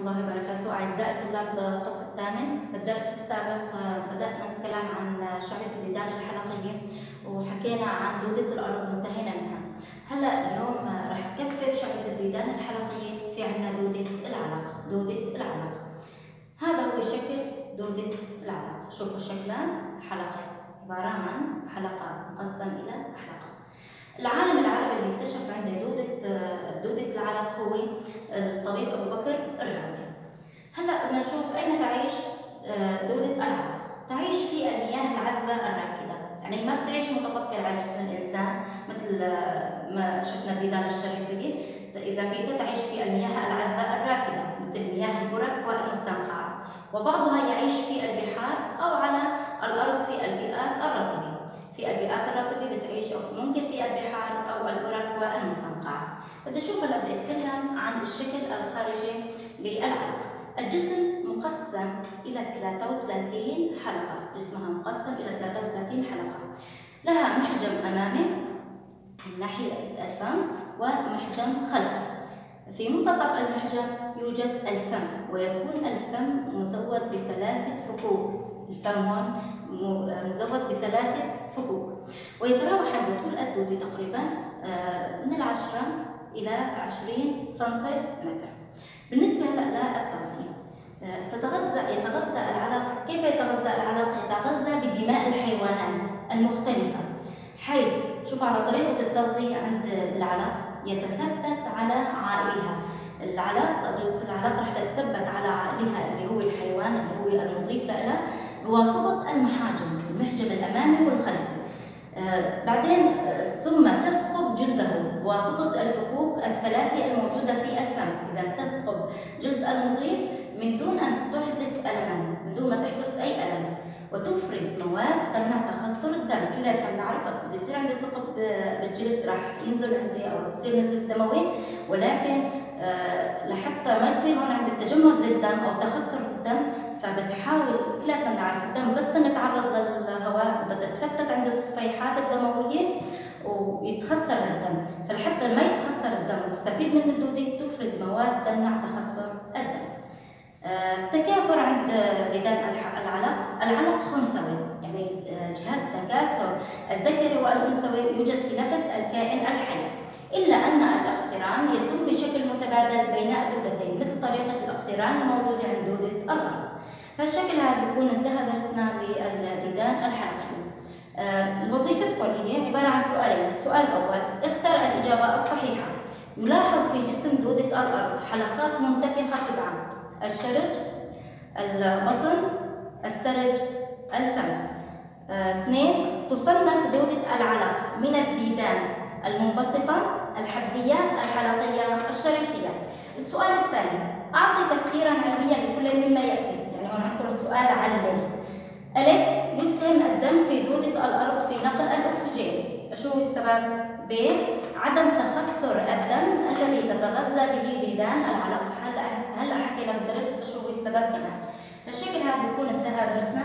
الله وبركاته. أعزائي طلاب الصف الثامن بالدرس السابق آه، بدأنا نتكلم عن شعبة الديدان الحلقية وحكينا عن دودة الأرض وانتهينا منها. هلا اليوم آه، رح كتب شعبة الديدان الحلقية في عنا دودة العلق دودة العلق هذا هو شكل دودة العلق شوفوا شكلها حلقة عبارة عن حلقات مقسم إلى حلقات العالم العربي اللي اكتشف عنده دودة آه، دودة العلق هو الطبيب أبو بكر الرازي. نشوف أين تعيش آه، دودة العلق تعيش في المياه العذبة الراكدة. يعني ما بتعيش متطفلة على جسم الإنسان مثل آه، ما شفنا الديدان الشريطية إذا بيتا تعيش في المياه العذبة الراكدة مثل مياه البرك والمستنقعات وبعضها يعيش في البحار أو على الأرض في البيئات الرطبة. في البيئات الرطبة بتعيش أو ممكن في البحار أو البرك والمستنقعات بدي أشوف هلا بدي أتكلم عن الشكل الخارجي للعلق الجسم مقسم إلى 33 حلقة. جسمها مقسم إلى 33 حلقة. لها محجم أمامي من ناحية الفم ومحجم خلفي. في منتصف المحجم يوجد الفم ويكون الفم مزود بثلاثة فكوك. الفم هون مزود بثلاثة فكوك. ويتراوح عند طول الدودة تقريبا آه، من العشرة إلى عشرين سنتيمتر. بالنسبة للتغذية آه، تتغذى يتغذى العلق كيف يتغذى العلق؟ يتغذى بدماء الحيوانات المختلفة حيث شوف على طريقة التغذية عند العلق يتثبت على عائلها العلق العلق رح تتثبت على عائلها اللي هو الحيوان اللي هو المضيف لها بواسطة المحاجم المحجم الأمامي والخلفي آه بعدين آه ثم تثقب جلده بواسطة الثلاثة الموجودة في الفم. إذا تثقب جلد المضيف من دون أن تحدث ألما من دون ما تحدث أي ألم وتفرز مواد تمنع تخثر الدم. كلنا بنعرفها بده يصير عندي ثقب بالجلد راح ينزل عندي أو يصير نزيف دموي. ولكن آه لحتى ما يصير هون عندي تجمد للدم أو تخثر في الدم فبتحاول كلنا بنعرف الدم. بس نتعرض للهواء بدها تتفتت عند الصفيحات الدموية. ويتخسر الدم. فلحتى ما يتخسر الدم وتستفيد من الدودة تفرز مواد تمنع تخسر الدم. آه، تكاثر عند ديدان العلق العلق خنثوي يعني آه، جهاز تكاثر الذكري والأنثوي يوجد في نفس الكائن الحي. إلا أن الأقتران يتم بشكل متبادل بين الدودتين مثل طريقة الأقتران الموجودة عند دودة الأرض. فالشكل هذا بيكون انتهى درسنا. هي عبارة عن سؤالين. السؤال الأول اختر الإجابة الصحيحة. يلاحظ في جسم دودة الأرض حلقات منتفخة تدعم الشرج البطن السرج الفم. آه، اثنين تصنف دودة العلق من الديدان المنبسطة الحبية الحلقية الشريطية السؤال الثاني أعطي تفسيرا علميا لكل مما يأتي. يعني هون عندكم السؤال علل ألف يسهم الدم في دودة الأرض في نقل الأكسجين. شو هو السبب؟ ب عدم تخثر الدم الذي تتغذى به ديدان العلق هلا هلا حكينا بالدرس شو السبب كمان فالشكل هذا بيكون انتهى درسنا.